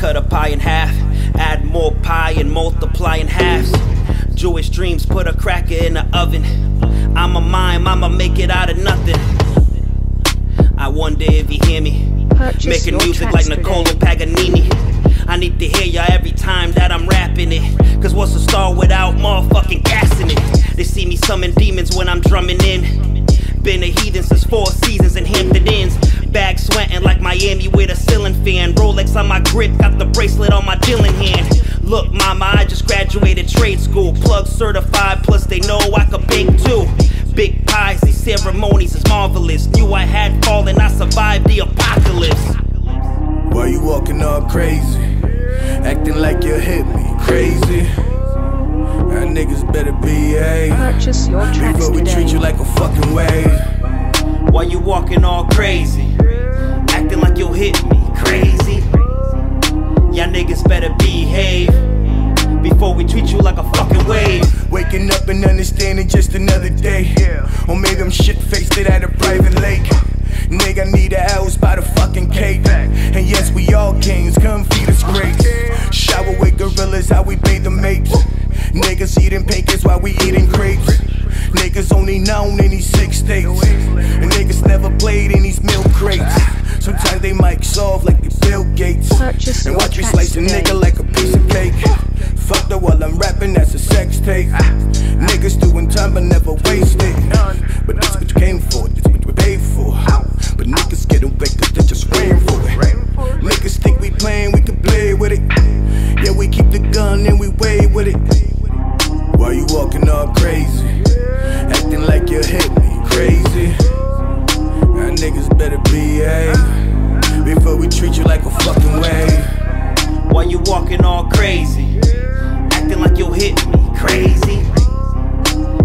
cut a pie in half. Add more pie and multiply in halves. Jewish dreams, put a cracker in the oven. I'm a mime, I'ma make it out of nothing. I wonder if you hear me. Purchase Making music like Nicola. Paganini. I need to hear ya every time that I'm rapping it. Cause what's a star without motherfucking casting it? They see me summon demons when I'm drumming in. Been a heathen since four seasons in Hampton Inns fan. Rolex on my grip, got the bracelet on my Dylan hand. Look, mama, I just graduated trade school. Plug certified, plus they know I could bake too. Big pies, these ceremonies is marvelous. Knew I had fallen, I survived the apocalypse. Why you walking all crazy? Acting like you hit me crazy. Y'all niggas better behave. Purchase your tracks Before we treat you like a fucking wave. Why you walking all crazy? Acting like you'll hit me crazy. Y'all niggas better behave before we treat you like a fucking wave. Waking up and understanding just another day. Or maybe I'm shit faced it at a private lake. Nigga need a house by the fucking cape. And yes, we all kings, come feed us grapes. Shower with gorillas, how we bathe the mates. Niggas eating pancakes while we eating grapes. Niggas only known in these six states. And niggas never played in these milk crates. Sometimes they mic soft like Bill Gates. Purchase And watch me tracks slice a nigga like a piece of cake. Fucked her while I'm rapping, that's a sex tape. Niggas doing time but never waste it. But this what you came for, this what you paid for. But niggas getting wet cause they just waiting for it. Niggas think we playing, we can play with it. Yeah, we keep the gun and we wave with it. Why you walking all crazy? Treat you like a fucking wave. Why you walking all crazy? Acting like you'll hit me crazy.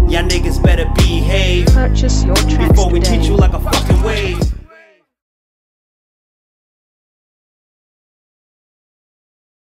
Y'all niggas better behave Purchase your tracks before we today. treat you like a fucking wave.